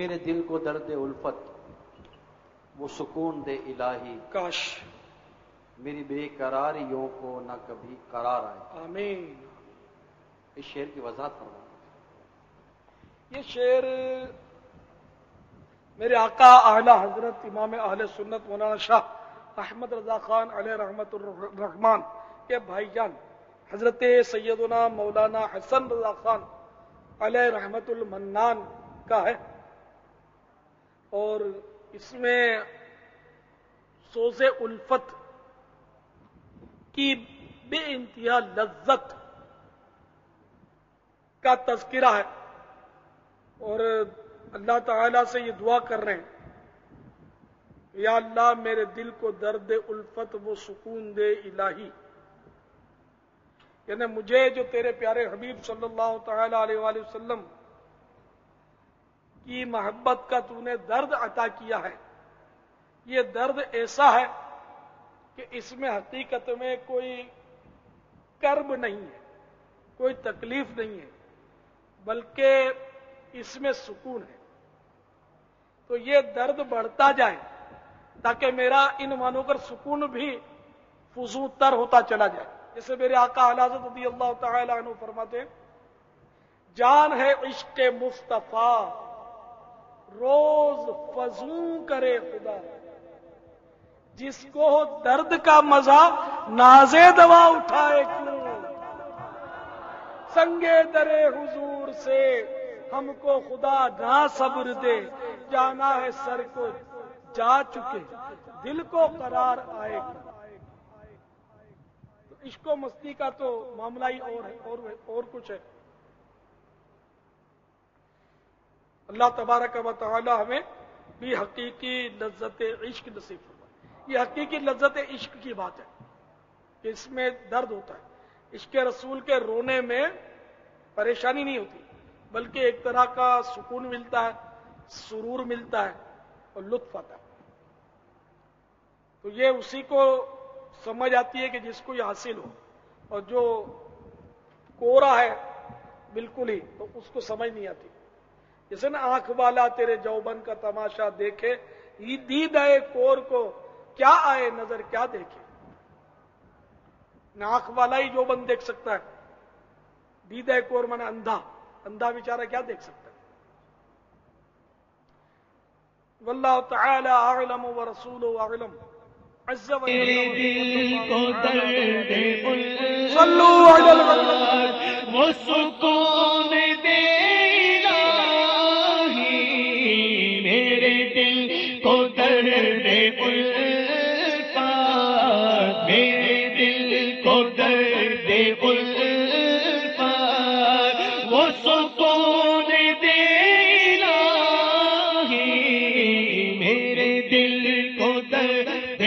میرے دل کو درد الفت وہ سکون دے الہی۔ کاش۔ میری بے قراریوں کو نہ کبھی قرار آئے۔ آمین۔ اس شعر کی وضاحت فرما یہ شعر میرے آقا اعلی حضرت امام اہل سنت مولانا شاہ احمد رضا خان علیہ رحمت الرحمان کے بھائی جان حضرت سیدنا مولانا حسن رضا خان علیہ رحمت المنان کا ہے۔ اور اس میں سوز الفت کی بے انتہا لذت کا تذکرہ ہے اور اللہ تعالی سے یہ دعا کر رہے ہیں یا اللہ میرے دل کو درد الفت وہ سکون دے الہی۔ یعنی مجھے جو تیرے پیارے حبیب صلی اللہ تعالی علیہ وآلہ وسلم کی محبت کا تو نے درد عطا کیا ہے۔ یہ درد ایسا ہے کہ اس میں حقیقت میں کوئی کرب نہیں ہے، کوئی تکلیف نہیں ہے، بلکہ اس میں سکون ہے۔ تو یہ درد بڑھتا جائے تاکہ میرا ان مانو کر سکون بھی فضو تر ہوتا چلا جائے۔ جیسے میرے آقا حضرت رضی اللہ تعالی عنہ فرماتے ہیں، جان ہے عشق مصطفیٰ۔ روز فضو کرے خدا۔ جس کو درد کا مزہ نازے دوا اٹھائے کیوں؟ سنگے درے حضور سے ہم کو خدا نہ صبر دے جانا ہے سر کو جا چکے دل کو قرار آئے۔ تو عشق و مستی کا تو معاملہ ہی اور ہے اور, اور کچھ ہے۔ اللہ تبارک و تعالی ہمیں بھی حقیقی لذت عشق نصیب فرمائے۔ یہ حقیقی لذت عشق کی بات ہے کہ اس میں درد ہوتا ہے۔ عشق رسول کے رونے میں پریشانی نہیں ہوتی، بلکہ ایک طرح کا سکون ملتا ہے، سرور ملتا ہے اور لطف آتا ہے۔ تو یہ اسی کو سمجھ آتی ہے کہ جس کو یہ حاصل ہو۔ اور جو کورا ہے بالکل ہی، تو اس کو سمجھ نہیں آتی۔ جیسے نا آنکھ والا تیرے جوبن کا تماشا دیکھے دید آئے کور کو کیا آئے نظر کیا دیکھے؟ نہ آنکھ والا ہی جوبن دیکھ سکتا ہے۔ دید آئے کور من اندھا اندھا بیچارہ کیا دیکھ سکتا ہے؟ واللہ تعالی اعلم و رسول اعلم۔ عز و صلو علی الغلب کو درد الفا میرے دل کو درد الفا وہ سکون دینا ہی میرے دل کو درد